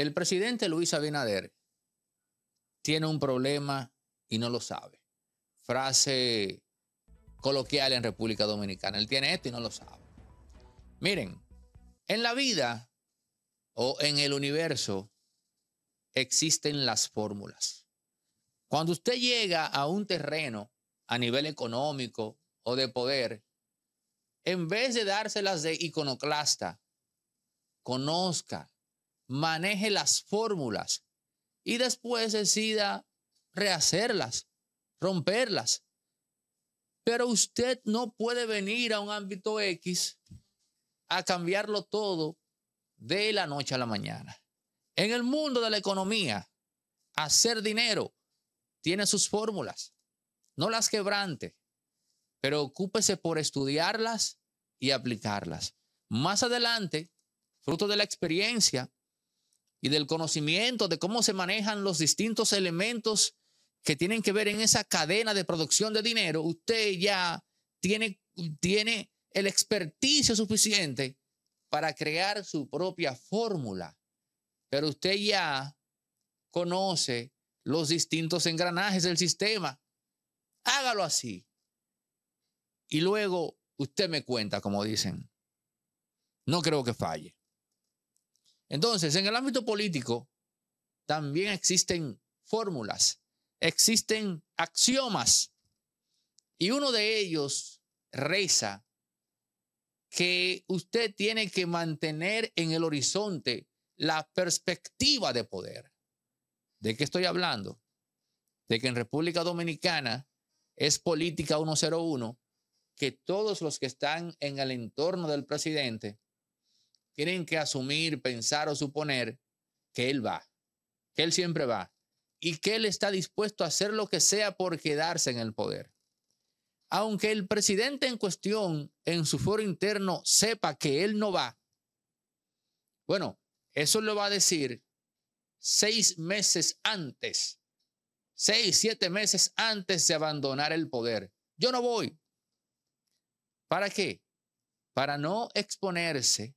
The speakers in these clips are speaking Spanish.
El presidente Luis Abinader tiene un problema y no lo sabe. Frase coloquial en República Dominicana. Él tiene esto y no lo sabe. Miren, en la vida o en el universo existen las fórmulas. Cuando usted llega a un terreno a nivel económico o de poder, en vez de dárselas de iconoclasta, conozca, maneje las fórmulas y después decida rehacerlas, romperlas. Pero usted no puede venir a un ámbito X a cambiarlo todo de la noche a la mañana. En el mundo de la economía, hacer dinero tiene sus fórmulas. No las quebrante, pero ocúpese por estudiarlas y aplicarlas. Más adelante, fruto de la experiencia y del conocimiento de cómo se manejan los distintos elementos que tienen que ver en esa cadena de producción de dinero, usted ya tiene, tiene el experticio suficiente para crear su propia fórmula. Pero usted ya conoce los distintos engranajes del sistema. Hágalo así. Y luego usted me cuenta, como dicen. No creo que falle. Entonces, en el ámbito político también existen fórmulas, existen axiomas. Y uno de ellos reza que usted tiene que mantener en el horizonte la perspectiva de poder. ¿De qué estoy hablando? De que en República Dominicana es política 101, que todos los que están en el entorno del presidente tienen que asumir, pensar o suponer que él va, que él siempre va y que él está dispuesto a hacer lo que sea por quedarse en el poder aunque el presidente en cuestión en su foro interno sepa que él no va, bueno, eso lo va a decir seis meses antes, seis, siete meses antes de abandonar el poder. Yo no voy. ¿Para qué? Para no exponerse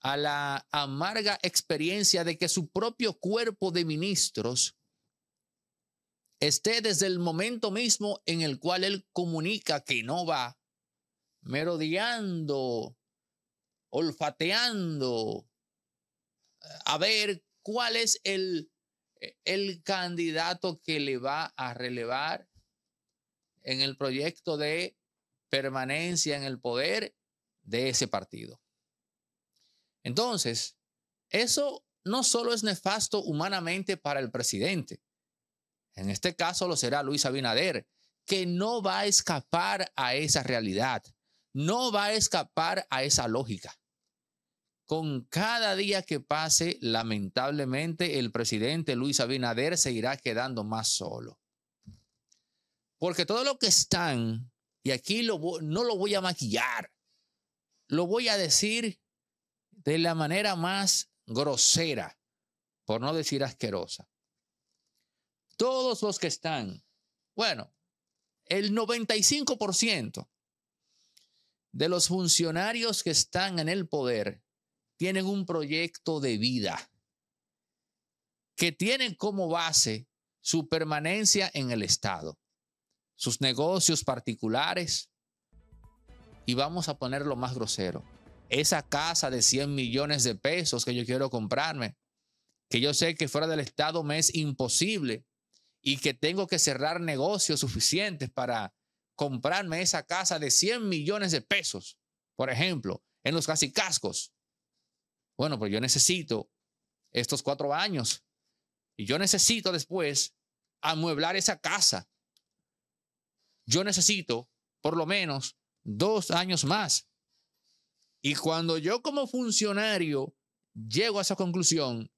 a la amarga experiencia de que su propio cuerpo de ministros esté desde el momento mismo en el cual él comunica que no va, merodeando, olfateando, a ver cuál es el, el candidato que le va a relevar en el proyecto de permanencia en el poder de ese partido. Entonces, eso no solo es nefasto humanamente para el presidente, en este caso lo será Luis Abinader, que no va a escapar a esa realidad, no va a escapar a esa lógica. Con cada día que pase, lamentablemente, el presidente Luis Abinader se irá quedando más solo. Porque todo lo que están, y aquí no lo voy a maquillar, lo voy a decir de la manera más grosera, por no decir asquerosa. Todos los que están, bueno, el 95% de los funcionarios que están en el poder tienen un proyecto de vida que tienen como base su permanencia en el Estado, sus negocios particulares, y vamos a ponerlo más grosero, esa casa de 100 millones de pesos que yo quiero comprarme, que yo sé que fuera del Estado me es imposible y que tengo que cerrar negocios suficientes para comprarme esa casa de 100 millones de pesos, por ejemplo, en los casi cascos. Bueno, pues yo necesito estos cuatro años y yo necesito después amueblar esa casa. Yo necesito por lo menos dos años más. Y cuando yo como funcionario llego a esa conclusión,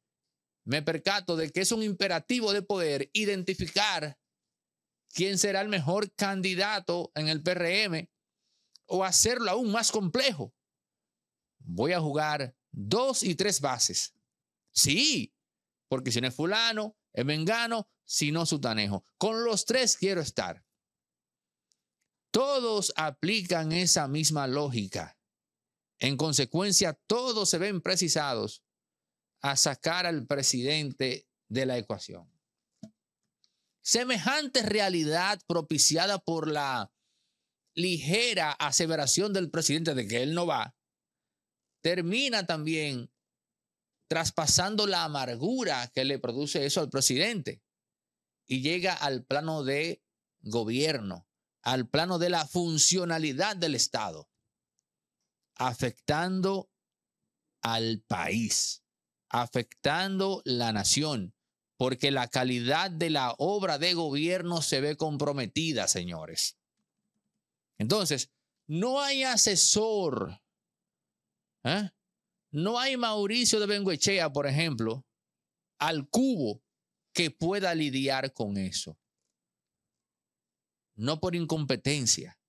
me percato de que es un imperativo de poder identificar quién será el mejor candidato en el PRM o hacerlo aún más complejo. Voy a jugar dos y tres bases. Sí, porque si no es fulano, es mengano, si no sutanejo. Con los tres quiero estar. Todos aplican esa misma lógica. En consecuencia, todos se ven precisados a sacar al presidente de la ecuación. Semejante realidad propiciada por la ligera aseveración del presidente de que él no va, termina también traspasando la amargura que le produce eso al presidente y llega al plano de gobierno, al plano de la funcionalidad del Estado, afectando al país, afectando la nación, porque la calidad de la obra de gobierno se ve comprometida, señores. Entonces, no hay asesor, ¿eh? no hay Mauricio de Benguechea, por ejemplo, al cubo que pueda lidiar con eso. No por incompetencia,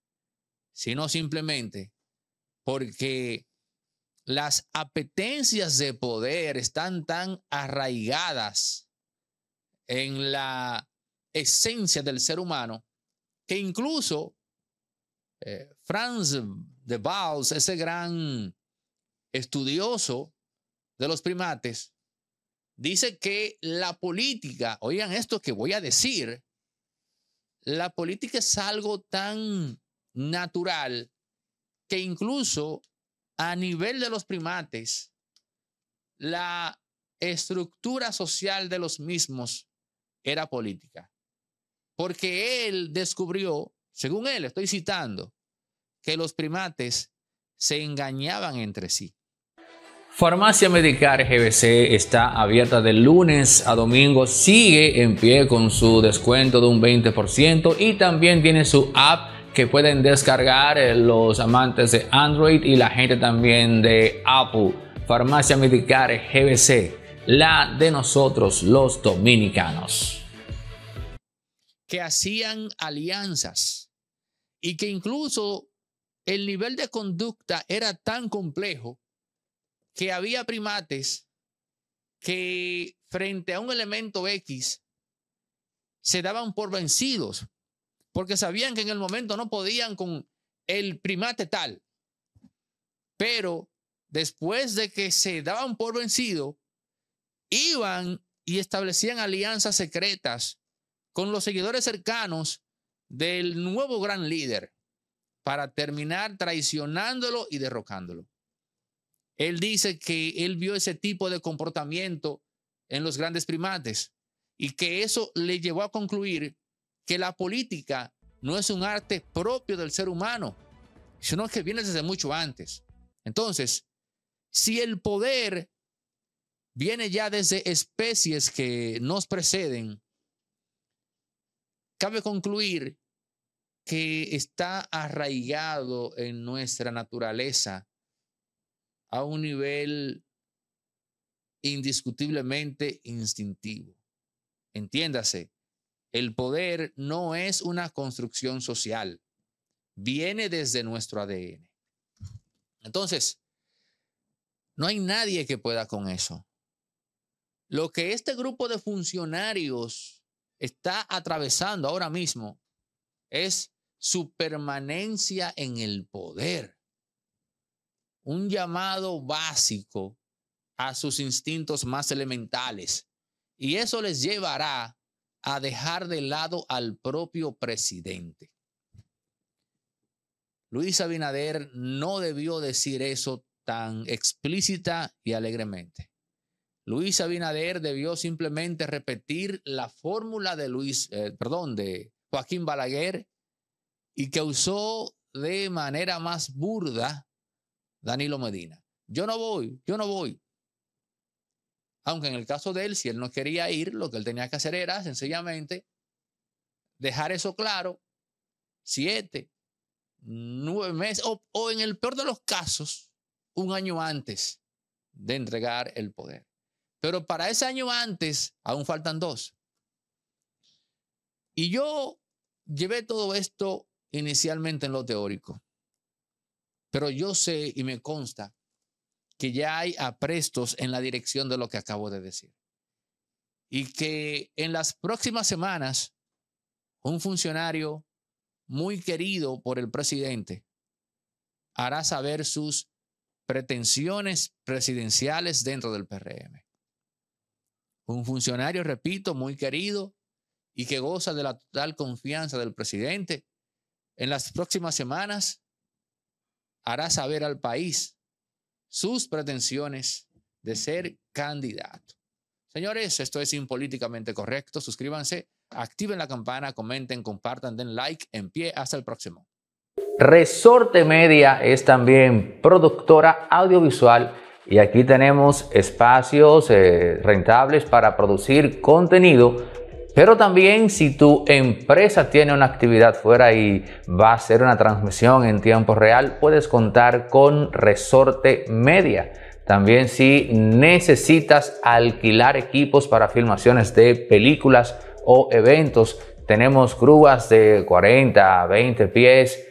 sino simplemente porque las apetencias de poder están tan arraigadas en la esencia del ser humano que incluso eh, Franz de Waals, ese gran estudioso de los primates, dice que la política, oigan esto que voy a decir, la política es algo tan natural que incluso a nivel de los primates, la estructura social de los mismos era política. Porque él descubrió, según él, estoy citando, que los primates se engañaban entre sí. Farmacia Medicar GBC está abierta de lunes a domingo, sigue en pie con su descuento de un 20% y también tiene su app que pueden descargar eh, los amantes de Android y la gente también de Apple. Farmacia Medicar GBC, la de nosotros los dominicanos. Que hacían alianzas y que incluso el nivel de conducta era tan complejo que había primates que frente a un elemento X se daban por vencidos porque sabían que en el momento no podían con el primate tal. Pero después de que se daban por vencido, iban y establecían alianzas secretas con los seguidores cercanos del nuevo gran líder para terminar traicionándolo y derrocándolo. Él dice que él vio ese tipo de comportamiento en los grandes primates y que eso le llevó a concluir que la política no es un arte propio del ser humano, sino que viene desde mucho antes. Entonces, si el poder viene ya desde especies que nos preceden, cabe concluir que está arraigado en nuestra naturaleza a un nivel indiscutiblemente instintivo. Entiéndase, el poder no es una construcción social, viene desde nuestro ADN. Entonces, no hay nadie que pueda con eso. Lo que este grupo de funcionarios está atravesando ahora mismo es su permanencia en el poder. Un llamado básico a sus instintos más elementales. Y eso les llevará a dejar de lado al propio presidente. Luis Abinader no debió decir eso tan explícita y alegremente. Luis Abinader debió simplemente repetir la fórmula de Luis, eh, perdón, de Joaquín Balaguer y que usó de manera más burda Danilo Medina. Yo no voy, yo no voy. Aunque en el caso de él, si él no quería ir, lo que él tenía que hacer era sencillamente dejar eso claro, siete, nueve meses, o, o en el peor de los casos, un año antes de entregar el poder. Pero para ese año antes, aún faltan dos. Y yo llevé todo esto inicialmente en lo teórico, pero yo sé y me consta que ya hay aprestos en la dirección de lo que acabo de decir. Y que en las próximas semanas, un funcionario muy querido por el presidente hará saber sus pretensiones presidenciales dentro del PRM. un funcionario, repito, muy querido y que goza de la total confianza del presidente, en las próximas semanas hará saber al país sus pretensiones de ser candidato. Señores, esto es impolíticamente correcto. Suscríbanse, activen la campana, comenten, compartan, den like. En pie, hasta el próximo. Resorte Media es también productora audiovisual y aquí tenemos espacios eh, rentables para producir contenido. Pero también si tu empresa tiene una actividad fuera y va a hacer una transmisión en tiempo real, puedes contar con Resorte Media. También si necesitas alquilar equipos para filmaciones de películas o eventos, tenemos grúas de 40, 20 pies.